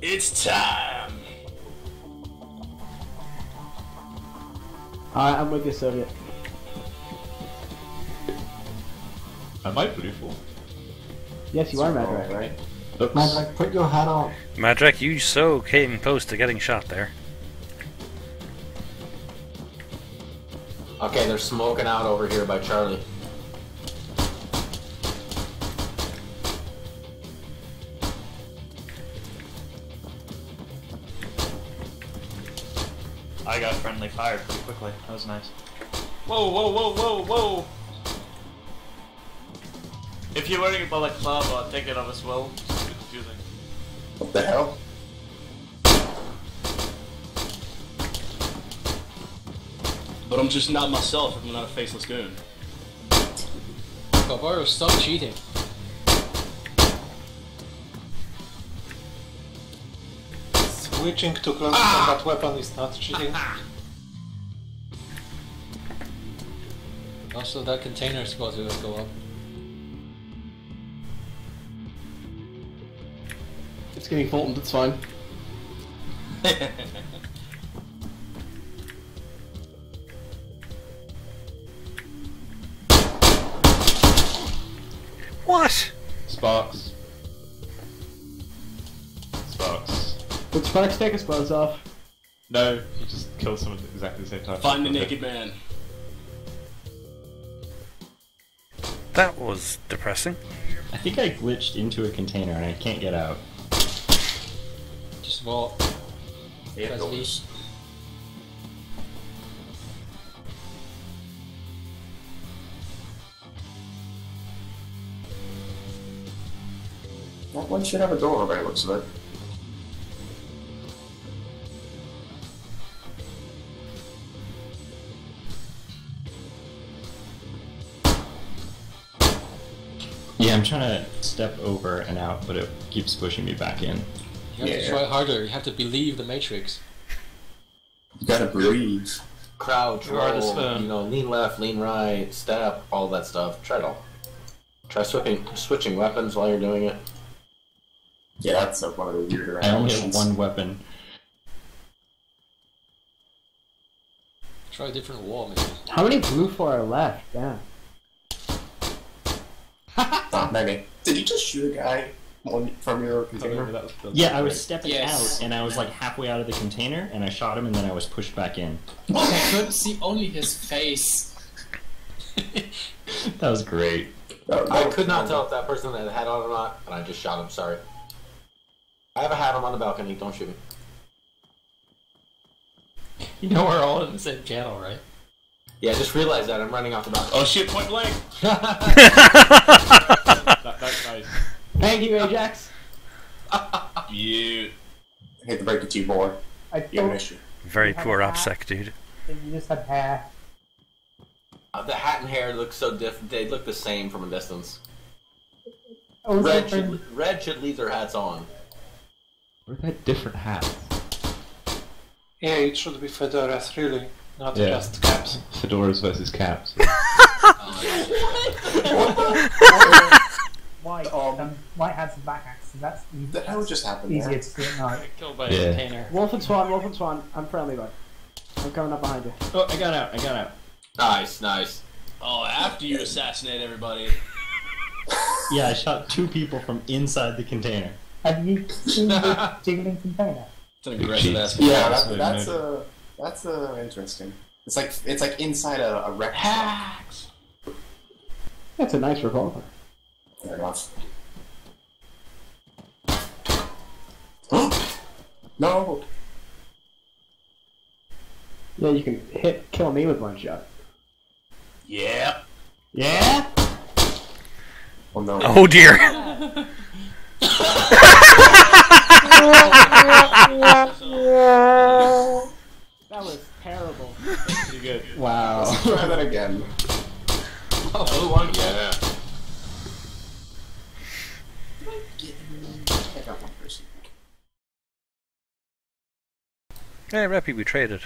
It's time! Alright, I'm with you, Soviet. Am I beautiful? Yes, you are mad right, right? Oops. Madrak, put your hat on. Madrak, you so came close to getting shot there. Okay, they're smoking out over here by Charlie. I got friendly fire pretty quickly. That was nice. Whoa, whoa, whoa, whoa, whoa! If you're wearing a balaclava, take it off as well. It's confusing. What the hell? But I'm just not myself if I'm not a faceless goon. Gabaro, stop cheating. Switching to close ah! combat weapon is not cheating. Ah! Also, that container is supposed to go up. It's getting Fulton, it's fine. What? Sparks. Sparks. Did Sparks take his clothes off? No, he just killed someone at exactly the same time. Find the naked man. That was depressing. I think I glitched into a container and I can't get out. Just vault. Yeah, That one should have a door by the looks of it. Yeah, I'm trying to step over and out, but it keeps pushing me back in. You have to try harder. You have to believe the Matrix. You gotta breathe. Crouch, You roll, you know, lean left, lean right, step, all that stuff. Try it all. Try switching, switching weapons while you're doing it. Yeah, that's uh, one of the weirder I only have one weapon. Try a different wall, maybe. How many blue four are left? Damn. Not many. Did you just shoot a guy from your container? That was the- Yeah, I was stepping Yes. out and I was like halfway out of the container and I shot him and then I was pushed back in. I couldn't see only his face. That was great. I could not tell if that person had a hat on or not, and I just shot him. Sorry. I have a hat. I'm on the balcony. Don't shoot me. You know we're all in the same channel, right? Yeah, I just realized that I'm running off the balcony. Oh shit, point blank! That, that's nice. Thank you, Ajax. You. hate to break it to you, boy. I You have an issue. Very poor a hat. OPSEC, dude. you just had hair. Uh, the hat and hair look so different. They look the same from a distance. Oh, Red should, red should leave their hats on. What about different hats? Yeah, it should be fedoras, really, not Yeah. just caps. Fedoras versus caps. White, Um, um, white hats and back axes. That's easy. The hell that's just happened easier there? to see at night. Killed by Yeah. a container. Wolf and Swan, Wolf and Swan. I'm friendly, bud. I'm coming up behind you. Oh, I got out, I got out. Nice, nice. Oh, after you assassinate everybody. Yeah, I shot two people from inside the container. Have you seen the jiggling container? It's an aggressive ass. Yeah, that's that, that's I uh, that's uh, interesting. It's like it's like inside a, a wreck. Hacks! That's a nice revolver. Fair enough. no. Yeah, you can hit, kill me with one shot. Yeah. Yeah. Oh no. Oh dear. That was terrible. Pretty good. Wow. Let's try that again. Oh, blue one. Yeah. I got one person. Hey, Reppy, we traded.